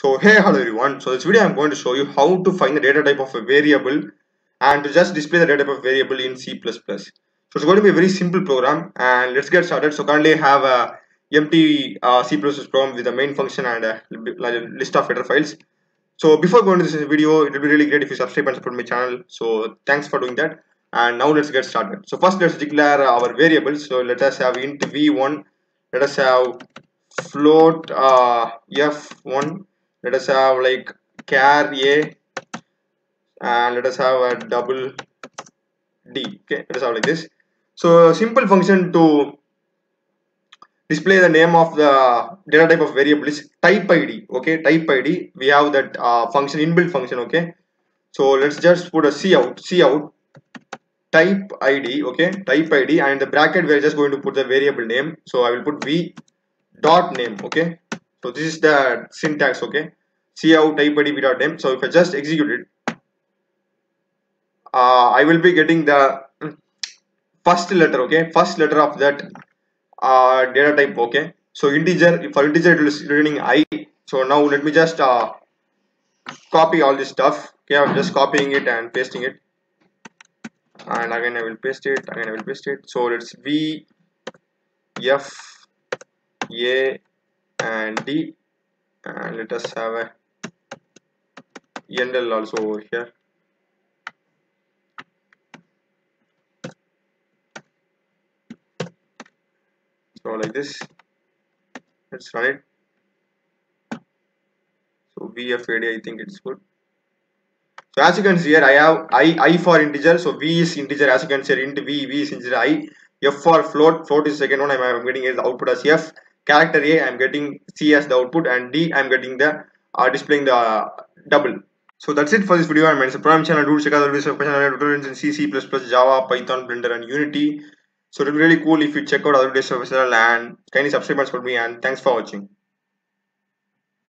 So hey hello everyone. So this video I'm going to show you how to find the data type of a variable and to just display the data type of variable in C++. So it's going to be a very simple program and let's get started. So currently I have a empty uh, C++ program with the main function and a list of header files. So before going to this video, it will be really great if you subscribe and support my channel. So thanks for doing that. And now let's get started. So first let's declare our variables. So let us have int v1. Let us have float uh, f1 let us have like char a and let us have a double d okay? Let us have like this. So simple function to display the name of the data type of variable is typeid okay? typeid we have that uh, function inbuilt function okay? So let's just put a cout c out type id okay? typeid and the bracket we're just going to put the variable name. So i will put v dot name okay so this is the syntax okay? See how typeid v dot name so if i just execute it uh, i will be getting the first letter okay? First letter of that uh, data type okay? So integer for integer it is returning i. So now let me just uh, copy all this stuff okay? I'm just copying it and pasting it. And again i will paste it again i will paste it. So let's v f a and D and uh, let us have a endl also over here. So like this. Let's run it. So VFAD I think it's good. So as you can see here I have I I for integer. So V is integer. As you can see int V V is integer. I F for float. Float is second one. I'm getting is output as F character A I'm getting C as the output and D I'm getting the uh, displaying the uh, double. So that's it for this video it's a program channel do check out the videos of tutorials in C, C++, Java, Python, Blender and Unity. So it will be really cool if you check out other videos of channel and kindly subscribe support me and thanks for watching.